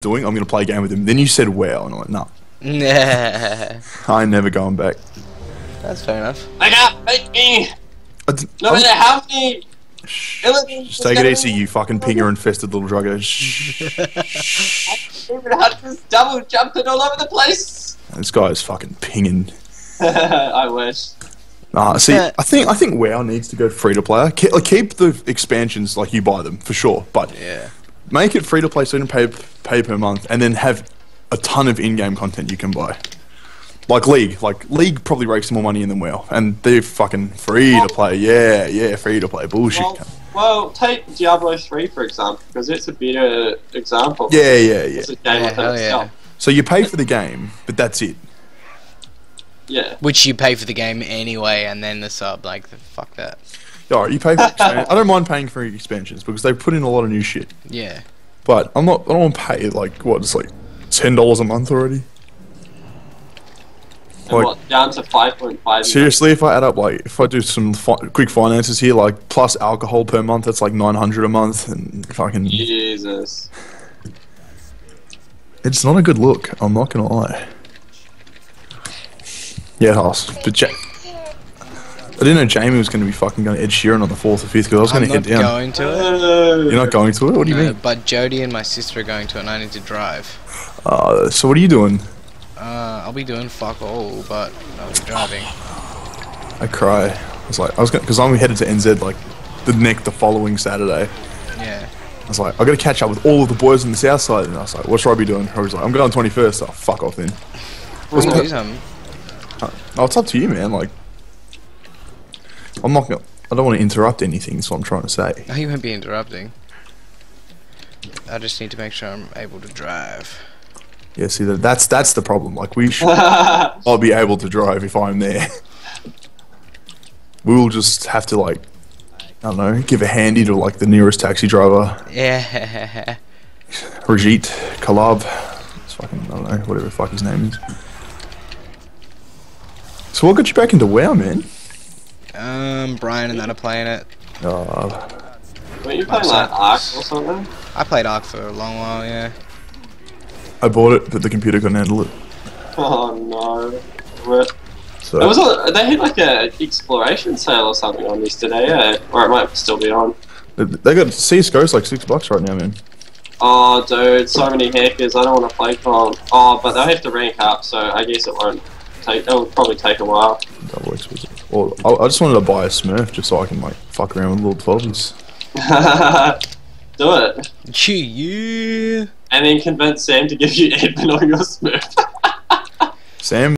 doing, I'm going to play a game with him. Then you said WoW, and I'm like, no, Nah, I ain't never going back. that's fair enough. I got make me. No I'm- matter how many. Shh. Illinois- Just take it easy, you fucking pinger infested little druggo. Shh. Demon Hunter's double jumping all over the place. this guy is fucking pinging. I wish. Nah, see, Yeah. I think I think WoW needs to go free to play. Keep, keep the expansions like you buy them for sure, but Yeah. Make it free to play so you can pay pay per month, and then have a ton of in-game content you can buy. Like League, like League probably rakes more money in than WoW, and they're fucking free to play. Yeah, yeah, free to play bullshit. Well, well, take Diablo 3 for example, because it's a better example. yeah, yeah, yeah. It's a game Yeah, within hell itself. So you pay for the game, but that's it. Yeah. Which you pay for the game anyway, and then the sub. Like, the fuck that. Alright, you pay for expan- I don't mind paying for expansions because they put in a lot of new shit. Yeah. But I'm not. I don't want to pay like what? It's like ten dollars a month already. Like- what, down to 5.5. Seriously, if I add up like if I do some fi- quick finances here, like plus alcohol per month, that's like nine hundred a month, and fucking Jesus. it's not a good look. I'm not gonna lie. Yeah, house. But ja- I didn't know Jamie was gonna be fucking going to Ed Sheeran on the fourth or fifth because I was gonna not head down. I'm not going to it. You're not going to it? What do you No, mean? but Jody and my sister are going to it, and I need to drive. Uh, so what are you doing? Uh, I'll be doing fuck all, but I'll be driving. I cry. I was like, I was gonna because I'm headed to NZ like the next the following Saturday. Yeah. I was like, I gotta catch up with all of the boys on the south side, and I was like, what should I be doing? I was like, I'm going 21st. Oh, fuck off then. Let's What's- do something. Oh, it's up to you, man. Like, I'm not gonna. I don't want to interrupt anything. That's what I'm trying to say. No, you won't be interrupting. I just need to make sure I'm able to drive. Yeah, see, that, that's that's the problem. Like, we should. I'll be able to drive if I'm there. we will just have to like, I don't know, give a handy to like the nearest taxi driver, Yeah. Rajit Kalab. It's fucking I don't know, whatever the fuck his name is. So what got you back into WoW, man? Um, Brian and that are playing it. Uh, Were you playing like Ark or something? I played Ark for a long while, yeah. I bought it, but the computer couldn't handle it. Oh no. Rip. So There was a, they had like a exploration sale or something on this today, yeah. Or it might still be on. they- they got CS:GO's like six bucks right now, man. Oh dude, so many hackers, I don't want to play comp. Oh, but they'll have to rank up, so I guess it won't take, it'll probably take a while. Double exquisite. Well, I, I just wanted to buy a Smurf just so I can like fuck around with little twelves. Do it. Gee, you. And then convince Sam to give you admin on your Smurf. Sam